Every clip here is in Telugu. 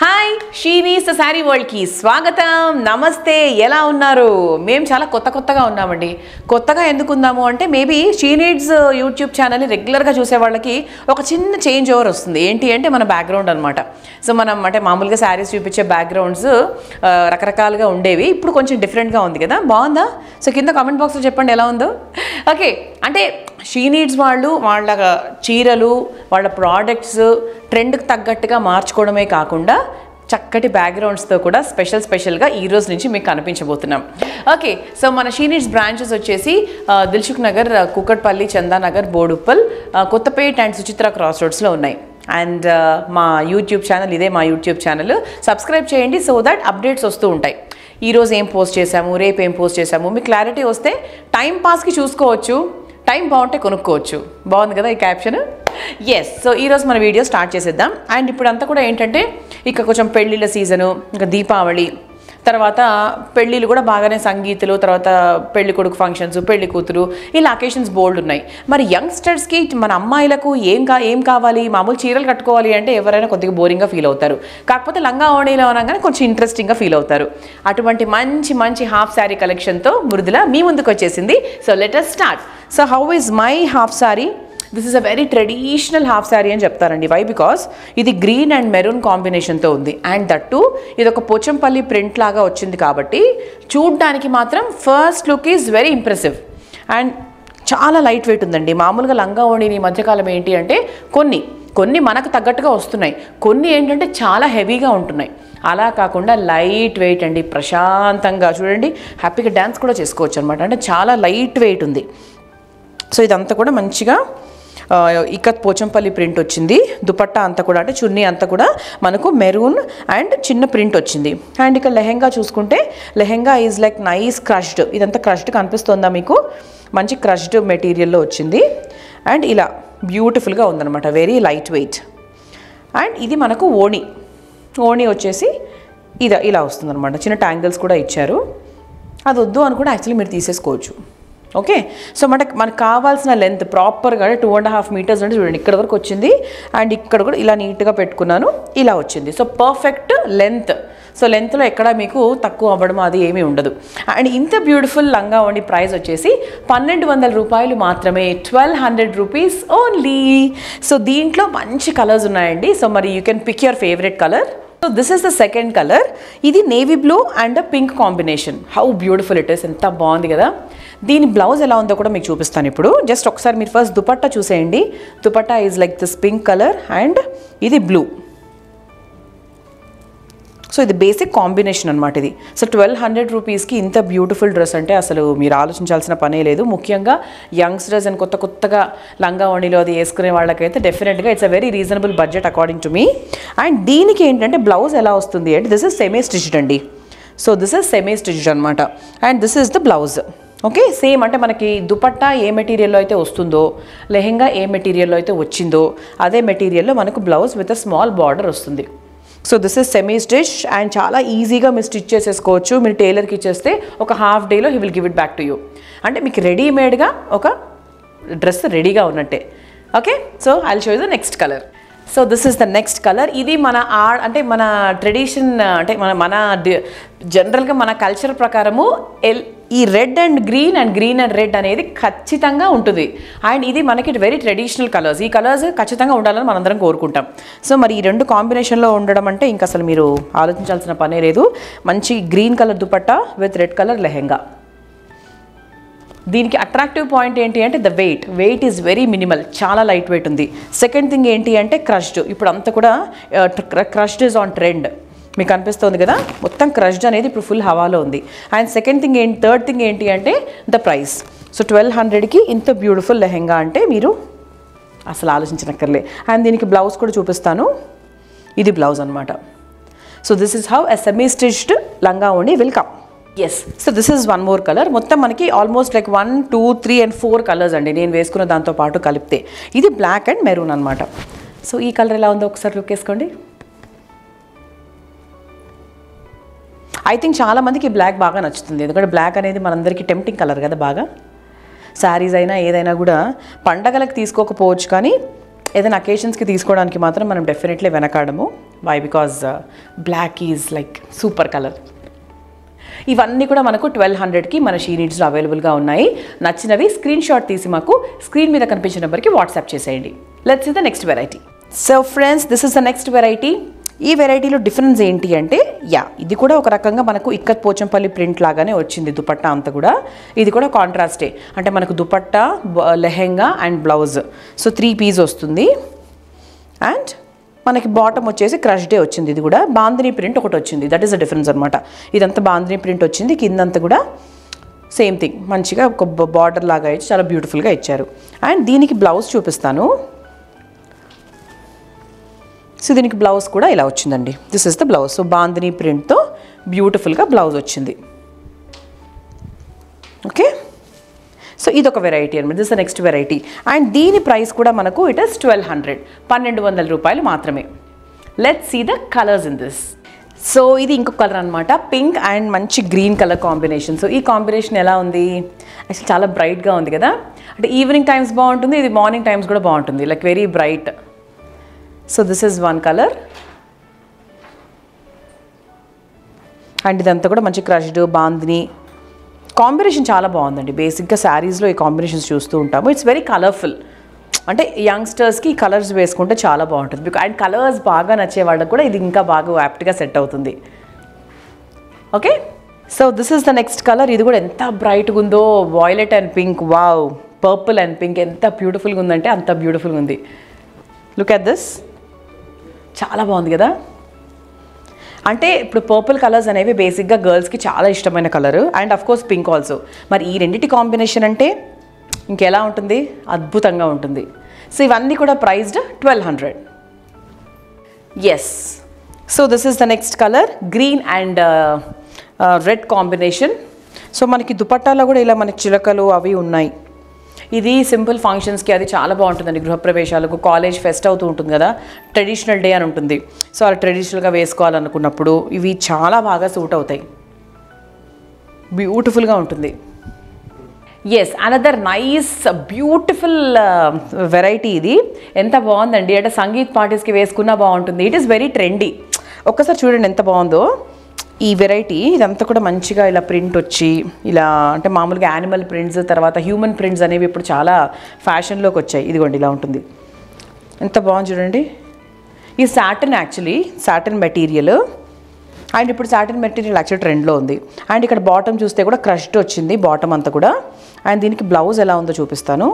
హాయ్ షీనీస్ శారీ వరల్డ్కి స్వాగతం. నమస్తే. ఎలా ఉన్నారు? మేము చాలా కొత్త కొత్తగా ఉన్నామండి. కొత్తగా ఎందుకు ఉన్నాము అంటే మేబీ షీ నీడ్స్ యూట్యూబ్ ఛానల్ని రెగ్యులర్గా చూసే వాళ్ళకి ఒక చిన్న చేంజ్ ఓవర్ వస్తుంది. ఏంటి అంటే మన బ్యాక్గ్రౌండ్ అనమాట సో మనం అంటే మామూలుగా శారీస్ చూపించే బ్యాక్గ్రౌండ్స్ రకరకాలుగా ఉండేవి. ఇప్పుడు కొంచెం డిఫరెంట్గా ఉంది కదా. బాగుందా? సో కింద కామెంట్ బాక్స్లో చెప్పండి ఎలా ఉందో. ఓకే. అంటే షీ నీడ్స్ వాళ్ళు వాళ్ళ చీరలు వాళ్ళ ప్రోడక్ట్స్ ట్రెండ్కి తగ్గట్టుగా మార్చుకోవడమే కాకుండా చక్కటి బ్యాక్గ్రౌండ్స్తో కూడా స్పెషల్ స్పెషల్గా ఈ రోజు నుంచి మీకు కనిపించబోతున్నాం. ఓకే సో మన షీనిట్స్ బ్రాంచెస్ వచ్చేసి Dilsukhnagar Kukatpally Kukatpally Chandanagar Boduppal Kothapet and Suchitra cross రోడ్స్లో ఉన్నాయి. అండ్ మా యూట్యూబ్ ఛానల్ ఇదే మా యూట్యూబ్ ఛానల్ సబ్స్క్రైబ్ చేయండి సో దట్ అప్డేట్స్ వస్తూ ఉంటాయి. ఈరోజు ఏం పోస్ట్ చేశాము? రేపు ఏం పోస్ట్ చేశాము? మీకు క్లారిటీ వస్తే టైం పాస్కి చూసుకోవచ్చు. టైం బాగుంటే కొనుక్కోవచ్చు. బాగుంది కదా ఈ క్యాప్షన్? ఎస్ సో ఈరోజు మన వీడియో స్టార్ట్ చేసేద్దాం. అండ్ ఇప్పుడు అంతా కూడా ఏంటంటే ఇక కొంచెం పెళ్ళిళ్ళ సీజను ఇంకా దీపావళి తర్వాత పెళ్ళిళ్ళు కూడా బాగానే సంగీతులు తర్వాత పెళ్ళి కొడుకు ఫంక్షన్స్ పెళ్ళి కూతురు ఇలా అకేషన్స్ బోల్డ్ ఉన్నాయి. మరి యంగ్స్టర్స్కి మన అమ్మాయిలకు ఏం కా ఏం కావాలి? మామూలు చీరలు కట్టుకోవాలి అంటే ఎవరైనా కొద్దిగా బోరింగ్గా ఫీల్ అవుతారు. కాకపోతే లంగా ఓణీలో అనగానే కొంచెం ఇంట్రెస్టింగ్గా ఫీల్ అవుతారు. అటువంటి మంచి మంచి హాఫ్ శారీ కలెక్షన్తో మృదుల మీ ముందుకు వచ్చేసింది. So let's start so how is my half sari this is a very traditional half sari అని చెప్తారండి. వై బికాస్ ఇది గ్రీన్ అండ్ మెరూన్ కాంబినేషన్తో ఉంది. అండ్ దట్టు ఇది ఒక పోచంపల్లి ప్రింట్ లాగా వచ్చింది కాబట్టి చూడ్డానికి మాత్రం first look is very impressive and చాలా లైట్ వెయిట్ ఉందండి. మామూలుగా లంగా ఓణిని మధ్యకాలం ఏంటి అంటే కొన్ని కొన్ని మనకు తగ్గట్టుగా వస్తున్నాయి. కొన్ని ఏంటంటే చాలా హెవీగా ఉంటున్నాయి. అలా కాకుండా లైట్ వెయిట్ అండి. ప్రశాంతంగా చూడండి. హ్యాపీగా డ్యాన్స్ కూడా చేసుకోవచ్చు అనమాట అంటే చాలా లైట్ వెయిట్ ఉంది. సో ఇదంతా కూడా మంచిగా ఇకత్ ఇక్కత్ పోచంపల్లి ప్రింట్ వచ్చింది. దుపట్టా అంతా కూడా అంటే చున్నీ అంతా కూడా మనకు మెరూన్ అండ్ చిన్న ప్రింట్ వచ్చింది. అండ్ ఇక్కడ లెహెంగా చూసుకుంటే lehenga is like nice crushed ఇదంతా క్రష్డ్ కనిపిస్తుందా మీకు? మంచి క్రష్డ్ మెటీరియల్లో వచ్చింది. అండ్ ఇలా బ్యూటిఫుల్గా ఉందన్నమాట. వెరీ లైట్ వెయిట్ అండ్ ఇది మనకు ఓణి. ఓణి వచ్చేసి ఇదా ఇలా వస్తుందన్నమాట. చిన్న ట్యాంగిల్స్ కూడా ఇచ్చారు. అది వద్దు అని కూడా యాక్చువల్లీ మీరు తీసేసుకోవచ్చు. ఓకే సో మనకు మనకు కావాల్సిన లెంత్ ప్రాపర్గా టూ అండ్ హాఫ్ మీటర్స్ అంటే చూడండి. ఇక్కడ వరకు వచ్చింది. అండ్ ఇక్కడ కూడా ఇలా నీట్గా పెట్టుకున్నాను. ఇలా వచ్చింది. సో పర్ఫెక్ట్ లెంత్ సో లెంత్లో ఎక్కడ మీకు తక్కువ అవ్వడం అది ఏమీ ఉండదు. అండ్ ఇంత బ్యూటిఫుల్ లంగా ఓణి ప్రైస్ వచ్చేసి పన్నెండు వందల రూపాయలు మాత్రమే twelve hundred rupees only. So దీంట్లో మంచి కలర్స్ ఉన్నాయండి. సో మరి you can pick your favourite colour. So this is the second colour. ఇది navy blue and pink combination. How beautiful it is. ఎంత బాగుంది కదా. దీని బ్లౌజ్ ఎలా ఉందో కూడా మీకు చూపిస్తాను ఇప్పుడు. జస్ట్ ఒకసారి మీరు ఫస్ట్ దుపట్టా చూసేయండి. Dupatta is like this pink colour and ఇది బ్లూ సో ఇది బేసిక్ కాంబినేషన్ అనమాట ఇది. సో ట్వెల్వ్ హండ్రెడ్ రూపీస్కి ఇంత బ్యూటిఫుల్ డ్రెస్ అంటే అసలు మీరు ఆలోచించాల్సిన పనే లేదు. ముఖ్యంగా యంగ్స్టర్స్ అండ్ కొత్త కొత్తగా లంగా ఓణిలో అది వేసుకునే వాళ్ళకైతే డెఫినెట్గా it's a very reasonable budget according to me and దీనికి ఏంటంటే బ్లౌజ్ ఎలా వస్తుంది అంటే దిస్ ఇస్ సెమీ స్టిచ్డ్ అండి. So this is semi stitched అనమాట and this is the blouse okay same అంటే మనకి దుపట్టా ఏ మెటీరియల్లో అయితే వస్తుందో లెహెంగా ఏ మెటీరియల్లో అయితే వచ్చిందో అదే మెటీరియల్లో మనకు blouse with a small border వస్తుంది. So this is semi stitch and చాలా ఈజీగా మీరు స్టిచ్ చేసేసుకోవచ్చు మీరు టైలర్కి ఇచ్చేస్తే ఒక హాఫ్ డేలో he will give it back to you అంటే మీకు రెడీమేడ్గా ఒక డ్రెస్ రెడీగా ఉన్నట్టే okay so I show the next colour so this is the next colour ఇది మన ఆ అంటే మన ట్రెడిషన్ అంటే మన మన జనరల్గా మన కల్చర్ ప్రకారము ఎల్ ఈ red and green and green and red అనేది ఖచ్చితంగా ఉంటుంది. అండ్ ఇది మనకి వెరీ ట్రెడిషనల్ కలర్స్ ఈ కలర్స్ ఖచ్చితంగా ఉండాలని మనందరం కోరుకుంటాం. సో మరి ఈ రెండు కాంబినేషన్లో ఉండడం అంటే ఇంకా అసలు మీరు ఆలోచించాల్సిన పనే లేదు. మంచి green colour dupatta with red colour lehenga. దీనికి అట్రాక్టివ్ పాయింట్ ఏంటి అంటే the weight weight is very minimal చాలా లైట్ వెయిట్ ఉంది. సెకండ్ థింగ్ ఏంటి అంటే క్రష్డ్ ఇప్పుడు అంతా కూడా క్రష్డ్ ఇస్ ఆన్ ట్రెండ్ మీకు అనిపిస్తుంది కదా? మొత్తం క్రష్డ్ అనేది ఇప్పుడు ఫుల్ హవాలో ఉంది. అండ్ సెకండ్ థింగ్ ఏంటి థర్డ్ థింగ్ ఏంటి అంటే ద ప్రైస్ సో ట్వెల్వ్ హండ్రెడ్కి ఇంత బ్యూటిఫుల్ లెహెంగా అంటే మీరు అసలు ఆలోచించనక్కర్లే. అండ్ దీనికి బ్లౌజ్ కూడా చూపిస్తాను. ఇది బ్లౌజ్ అనమాట so this is how a semi stitched లంగా ఉండి will come as so this is one more colour మొత్తం మనకి almost like one two three and four colours అండి. నేను వేసుకున్న దాంతో పాటు కలిపితే. ఇది బ్లాక్ అండ్ మెరూన్ అనమాట సో ఈ కలర్ ఎలా ఉందో ఒకసారి లుక్ వేసుకోండి. ఐ థింక్ చాలామందికి బ్లాక్ బాగా నచ్చుతుంది. ఎందుకంటే బ్లాక్ అనేది మనందరికీ టెంప్టింగ్ కలర్ కదా బాగా. శారీస్ అయినా ఏదైనా కూడా పండగలకు తీసుకోకపోవచ్చు కానీ ఏదైనా అకేషన్స్కి తీసుకోవడానికి మాత్రం మనం definitely వెనకాడము. Why because black is like super colour ఇవన్నీ కూడా మనకు ట్వెల్వ్ హండ్రెడ్కి మన షీ నీడ్స్లో అవైలబుల్గా ఉన్నాయి. నచ్చినవి స్క్రీన్ షాట్ తీసి మాకు స్క్రీన్ మీద కనిపించిన నెంబర్కి వాట్సాప్ చేసేయండి. Let's is the next variety so friends this is the next variety ఈ వెరైటీలో డిఫరెన్స్ ఏంటి అంటే యా ఇది కూడా ఒక రకంగా మనకు ఇక్కత్ పోచంపల్లి ప్రింట్ లాగానే వచ్చింది దుపట్టా అంతా కూడా. ఇది కూడా కాంట్రాస్టే. అంటే మనకు దుపట్టా బ- lehenga and blouse. So three piece వస్తుంది. అండ్ మనకి బాటమ్ వచ్చేసి క్రష్ డే వచ్చింది ఇది కూడా. బాందిని ప్రింట్ ఒకటి వచ్చింది. దట్ ఈస్ అ డిఫరెన్స్ అనమాట ఇదంతా బాందిని ప్రింట్ వచ్చింది. కిందంతా కూడా సేమ్ థింగ్. మంచిగా ఒక బార్డర్ లాగా ఇచ్చి చాలా బ్యూటిఫుల్గా ఇచ్చారు. అండ్ దీనికి బ్లౌజ్ చూపిస్తాను. సో దీనికి బ్లౌజ్ కూడా ఇలా వచ్చిందండి. This is the blouse so bandhani ప్రింట్తో బ్యూటిఫుల్గా బ్లౌజ్ వచ్చింది. ఓకే సో ఇది ఒక వెరైటీ అనమాట దిస్ నెక్స్ట్ వెరైటీ అండ్ దీని ప్రైస్ కూడా మనకు ఇట్ ఇస్ ట్వెల్వ్ హండ్రెడ్ పన్నెండు వందల రూపాయలు మాత్రమే. Let see the colours in this so ఇది ఇంకొక కలర్ అనమాట పింక్ అండ్ మంచి గ్రీన్ కలర్ కాంబినేషన్ సో ఈ కాంబినేషన్ ఎలా ఉంది? యాక్చువల్ చాలా బ్రైట్గా ఉంది కదా? అంటే ఈవినింగ్ టైమ్స్ బాగుంటుంది ఇది మార్నింగ్ టైమ్స్ కూడా బాగుంటుంది. Like very bright so this is one colour and ఇదంతా కూడా మంచి క్రష్డ్ బాందిని. కాంబినేషన్ చాలా బాగుందండి. బేసిక్గా శారీస్లో ఈ కాంబినేషన్స్ చూస్తూ ఉంటాము. ఇట్స్ వెరీ కలర్ఫుల్ అంటే యంగ్స్టర్స్కి కలర్స్ వేసుకుంటే చాలా బాగుంటుంది. బికా అండ్ కలర్స్ బాగా నచ్చే వాళ్ళకి కూడా ఇది ఇంకా బాగా యాప్ట్గా సెట్ అవుతుంది. Okay so this is the next colour ఇది కూడా ఎంత బ్రైట్గా ఉందో. Violet and pink wow purple and pink ఎంత బ్యూటిఫుల్గా ఉందంటే అంత బ్యూటిఫుల్గా ఉంది. లుక్ అట్ దిస్ చాలా బాగుంది కదా. అంటే ఇప్పుడు పర్పుల్ కలర్స్ అనేవి బేసిక్గా గర్ల్స్కి చాలా ఇష్టమైన colour and of course pink also మరి ఈ రెండింటి కాంబినేషన్ అంటే ఇంకెలా ఉంటుంది? అద్భుతంగా ఉంటుంది. సో ఇవన్నీ కూడా priced twelve hundred yes so this is the next colour green and red combination so మనకి దుపట్టాలో కూడా ఇలా మనకి చిలకలు అవి ఉన్నాయి. ఇది సింపుల్ ఫంక్షన్స్కి అది చాలా బాగుంటుందండి గృహప్రవేశాలకు. కాలేజ్ ఫెస్ట్ అవుతూ ఉంటుంది కదా ట్రెడిషనల్ డే అని ఉంటుంది. సో అలా ట్రెడిషనల్గా వేసుకోవాలనుకున్నప్పుడు ఇవి చాలా బాగా సూట్ అవుతాయి. బ్యూటిఫుల్గా ఉంటుంది. Yes another nice beautiful variety ఇది. ఎంత బాగుందండి అంటే సంగీత్ పార్టీస్కి వేసుకున్నా బాగుంటుంది. ఇట్ ఈస్ వెరీ ట్రెండీ ఒక్కసారి చూడండి ఎంత బాగుందో. ఈ వెరైటీ ఇదంతా కూడా మంచిగా ఇలా ప్రింట్ వచ్చి ఇలా అంటే మామూలుగా యానిమల్ ప్రింట్స్ తర్వాత హ్యూమన్ ప్రింట్స్ అనేవి ఇప్పుడు చాలా ఫ్యాషన్లోకి వచ్చాయి. ఇదిగోండి ఇలా ఉంటుంది. ఎంత బాగుంది చూడండి. ఈ satin actually satin material and ఇప్పుడు సాటన్ మెటీరియల్ యాక్చువల్ ట్రెండ్లో ఉంది. అండ్ ఇక్కడ బాటమ్ చూస్తే కూడా క్రష్డ్ వచ్చింది బాటమ్ అంతా కూడా. అండ్ దీనికి బ్లౌజ్ ఎలా ఉందో చూపిస్తాను.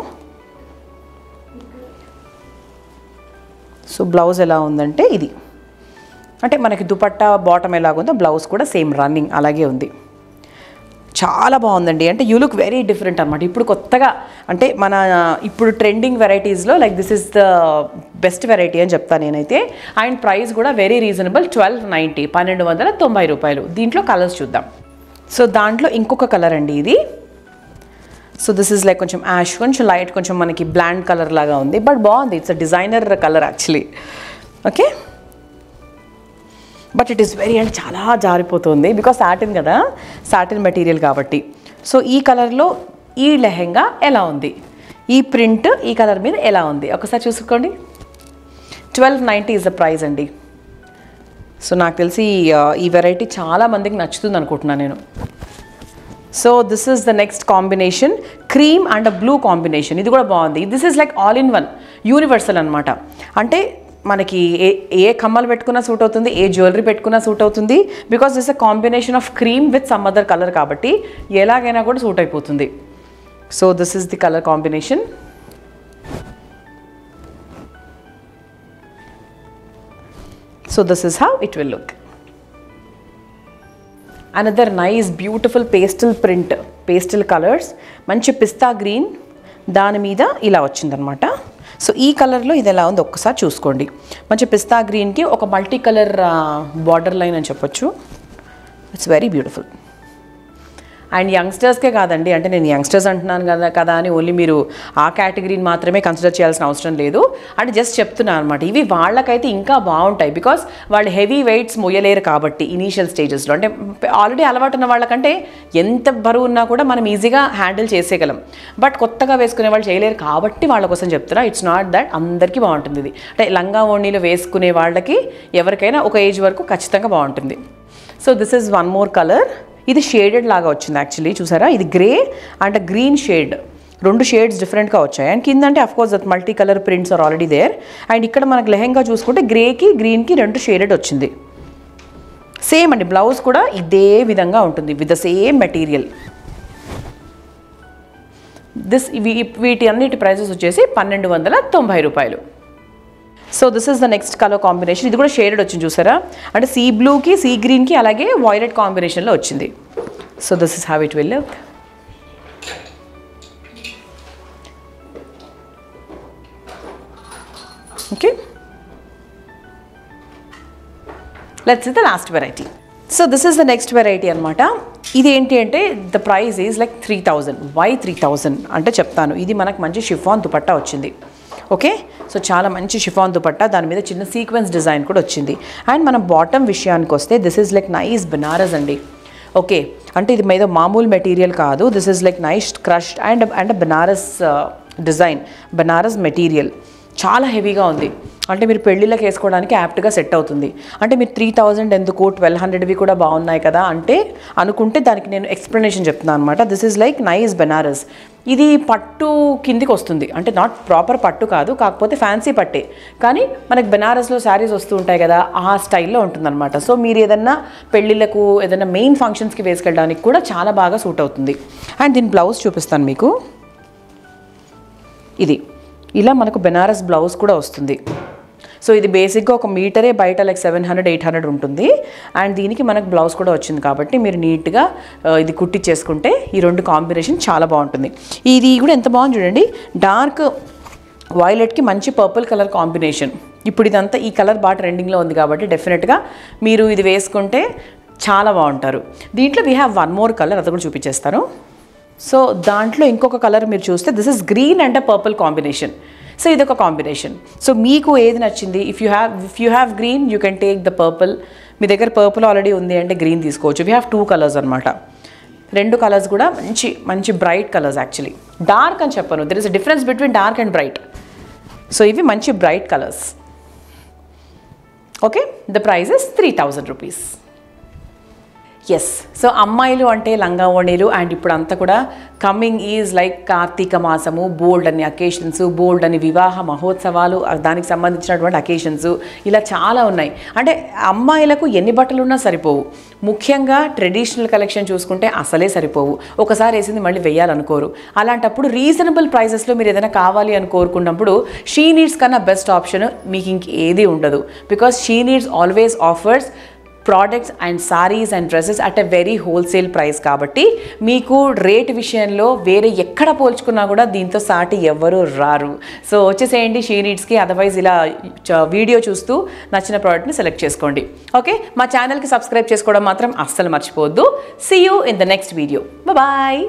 సో బ్లౌజ్ ఎలా ఉందంటే ఇది. అంటే మనకి దుపట్టా బాటమ్ ఎలాగుందో బ్లౌజ్ కూడా సేమ్ రన్నింగ్ అలాగే ఉంది. చాలా బాగుందండి. అంటే యూ లుక్ వెరీ డిఫరెంట్ అనమాట ఇప్పుడు కొత్తగా అంటే మన ఇప్పుడు trending వెరైటీస్లో like this is the best variety అని చెప్తాను నేనైతే. అండ్ ప్రైస్ కూడా వెరీ రీజనబుల్ ట్వెల్వ్ నైంటీ పన్నెండు వందల తొంభై రూపాయలు. దీంట్లో కలర్స్ చూద్దాం. సో దాంట్లో ఇంకొక కలర్ అండి ఇది. సో దిస్ ఇస్ లైక్ కొంచెం యాష్ కొంచెం లైట్ కొంచెం మనకి బ్లాండ్ కలర్ లాగా ఉంది. బట్ బాగుంది. It's a designer colour actually. Okay? But it is very అంటే చాలా జారిపోతుంది బికాస్ సాటిన్ కదా సాటిన్ మెటీరియల్ కాబట్టి. సో ఈ కలర్లో ఈ లెహెంగా ఎలా ఉంది? ఈ ప్రింట్ ఈ కలర్ మీద ఎలా ఉంది? ఒకసారి చూసుకోండి. Twelve ninety is the price అండి. సో నాకు తెలిసి ఈ వెరైటీ చాలా మందికి నచ్చుతుంది అనుకుంటున్నాను నేను. So this is the next combination cream and blue combination ఇది కూడా బాగుంది. This is like all in one universal అనమాట అంటే మనకి ఏ ఏ కమ్మలు పెట్టుకున్నా సూట్ అవుతుంది ఏ జ్యువెలరీ పెట్టుకున్నా సూట్ అవుతుంది. Because this a combination of cream with some other colour కాబట్టి ఎలాగైనా కూడా సూట్ అయిపోతుంది. So this is the colour combination so this is how it will look another nice beautiful pastel print pastel colours మంచి పిస్తా గ్రీన్ దాని మీద ఇలా వచ్చిందనమాట సో ఈ కలర్లో ఇది ఎలా ఉంది ఒక్కసారి చూసుకోండి. మంచి పిస్తా గ్రీన్కి ఒక మల్టీ కలర్ బార్డర్ లైన్ అని చెప్పొచ్చు. ఇట్స్ వెరీ బ్యూటిఫుల్ అండ్ యంగ్స్టర్స్కే కాదండి అంటే నేను యంగ్స్టర్స్ అంటున్నాను కదా కదా అని ఓన్లీ మీరు ఆ కేటగిరీని మాత్రమే కన్సిడర్ చేయాల్సిన అవసరం లేదు. అంటే జస్ట్ చెప్తున్నాను అనమాట ఇవి వాళ్ళకైతే ఇంకా బాగుంటాయి బికాస్ వాళ్ళు హెవీ వెయిట్స్ మొయ్యలేరు కాబట్టి ఇనీషియల్ స్టేజెస్లో. అంటే ఆల్రెడీ అలవాటు ఉన్న వాళ్ళకంటే ఎంత బరువు ఉన్నా కూడా మనం ఈజీగా హ్యాండిల్ చేసేయగలం. బట్ కొత్తగా వేసుకునే వాళ్ళు చేయలేరు కాబట్టి వాళ్ళ కోసం చెప్తున్నా ఇట్స్ నాట్ దట్ అందరికీ బాగుంటుంది ఇది. అంటే లంగా ఓణీలు వేసుకునే వాళ్ళకి ఎవరికైనా ఒక ఏజ్ వరకు ఖచ్చితంగా బాగుంటుంది. So this is one more colour. ఇది షేడెడ్ లాగా వచ్చింది యాక్చువల్లీ చూసారా? ఇది గ్రే అండ్ గ్రీన్ షేడ్ రెండు షేడ్స్ డిఫరెంట్గా వచ్చాయి. అండ్ కింద అంటే of course that multi colour prints are already there and ఇక్కడ మనకు లెహెంగా చూసుకుంటే గ్రేకి గ్రీన్కి రెండు షేడెడ్ వచ్చింది. సేమ్ అండి బ్లౌజ్ కూడా ఇదే విధంగా ఉంటుంది with the same material this ఇవి వీటి అన్నిటి ప్రైజెస్ వచ్చేసి పన్నెండు వందల తొంభై రూపాయలు. So this is the next colour combination ఇది కూడా షేడెడ్ వచ్చింది చూసారా? అంటే సీ బ్లూకి సీ గ్రీన్కి అలాగే వైలెట్ కాంబినేషన్లో వచ్చింది. So this is have it will look okay let's the last variety so this is the next variety అనమాట ఇది ఏంటి అంటే the price is like three thousand why three thousand అంటే చెప్తాను. ఇది మనకు మంచి షిఫాన్ దుపట్టా వచ్చింది. ఓకే? సో చాలా మంచి షిఫాన్ దుపట్టా దాని మీద చిన్న సీక్వెన్స్ డిజైన్ కూడా వచ్చింది. అండ్ మనం బాటమ్ విషయానికి వస్తే this is like nice Banaras అండి. ఓకే? అంటే ఇది మీద మామూలు మెటీరియల్ కాదు. This is like nice crushed and and Banaras design Banaras material చాలా హెవీగా ఉంది. అంటే మీరు పెళ్ళిళ్ళకి వేసుకోవడానికి యాప్ట్గా సెట్ అవుతుంది. అంటే మీరు త్రీ థౌజండ్ ఎందుకు? ట్వెల్వ్ హండ్రెడ్వి కూడా బాగున్నాయి కదా అంటే అనుకుంటే దానికి నేను ఎక్స్ప్లెనేషన్ చెప్తున్నాను అనమాట this is like nice Benares ఇది పట్టు కిందికి వస్తుంది. అంటే నాట్ ప్రాపర్ పట్టు కాదు కాకపోతే ఫ్యాన్సీ పట్టే. కానీ మనకి బెనారస్లో శారీస్ వస్తూ ఉంటాయి కదా ఆ స్టైల్లో ఉంటుందన్నమాట సో మీరు ఏదన్నా పెళ్ళిళ్ళకు ఏదైనా మెయిన్ ఫంక్షన్స్కి వేసుకెళ్ళడానికి కూడా చాలా బాగా సూట్ అవుతుంది. అండ్ దీని బ్లౌజ్ చూపిస్తాను మీకు. ఇది. ఇలా మనకు బెనారస్ బ్లౌజ్ కూడా వస్తుంది. సో ఇది బేసిక్గా ఒక మీటరే బయట like seven hundred eight hundred ఉంటుంది. అండ్ దీనికి మనకు బ్లౌజ్ కూడా వచ్చింది కాబట్టి మీరు నీట్గా ఇది కుట్టించేసుకుంటే ఈ రెండు కాంబినేషన్ చాలా బాగుంటుంది. ఇది కూడా ఎంత బాగుంది చూడండి. డార్క్ వైలెట్కి మంచి పర్పుల్ కలర్ కాంబినేషన్. ఇప్పుడు ఇదంతా ఈ కలర్ బాగా ట్రెండింగ్లో ఉంది కాబట్టి డెఫినెట్గా మీరు ఇది వేసుకుంటే చాలా బాగుంటారు. దీంట్లో we have one more colour అది కూడా చూపించేస్తాను. సో దాంట్లో ఇంకొక కలర్ మీరు చూస్తే this is green and purple combination so ఇది ఒక కాంబినేషన్ సో మీకు ఏది నచ్చింది? If you have if you have green you can take the purple మీ దగ్గర పర్పుల్ ఆల్రెడీ ఉంది అంటే గ్రీన్ తీసుకోవచ్చు. వీ హ్యావ్ టూ కలర్స్ అనమాట రెండు కలర్స్ కూడా మంచి మంచి బ్రైట్ కలర్స్ యాక్చువల్లీ డార్క్ అని చెప్పను. There is a difference between dark and bright so ఇవి మంచి bright colours okay the price is three thousand rupees yes so అమ్మాయిలు అంటే లంగా ఓణీలు అండ్ ఇప్పుడు అంతా కూడా కమింగ్ ఈజ్ లైక్ కార్తీక మాసము బోల్డ్ అని అకేషన్స్ బోల్డ్ అని వివాహ మహోత్సవాలు దానికి సంబంధించినటువంటి అకేషన్స్ ఇలా చాలా ఉన్నాయి. అంటే అమ్మాయిలకు ఎన్ని బట్టలు ఉన్నా సరిపోవు. ముఖ్యంగా ట్రెడిషనల్ కలెక్షన్ చూసుకుంటే అసలే సరిపోవు. ఒకసారి వేసింది మళ్ళీ వేయాలనుకోరు. అలాంటప్పుడు రీజనబుల్ ప్రైసెస్లో మీరు ఏదైనా కావాలి అని కోరుకున్నప్పుడు షీ నీడ్స్ కన్నా బెస్ట్ ఆప్షన్ మీకు ఇంకేది ఉండదు. Because she needs always offers products and saris and dresses at a very wholesale price కాబట్టి మీకు రేట్ విషయంలో వేరే ఎక్కడ పోల్చుకున్నా కూడా దీంతో సాటి ఎవ్వరూ రారు. సో వచ్చేసేయండి షీ నీడ్స్కి అదర్వైజ్ ఇలా చ- వీడియో చూస్తూ నచ్చిన ప్రోడక్ట్ని సెలెక్ట్ చేసుకోండి. ఓకే మా ఛానల్కి సబ్స్క్రైబ్ చేసుకోవడం మాత్రం అస్సలు మర్చిపోవద్దు. See you in the next video bye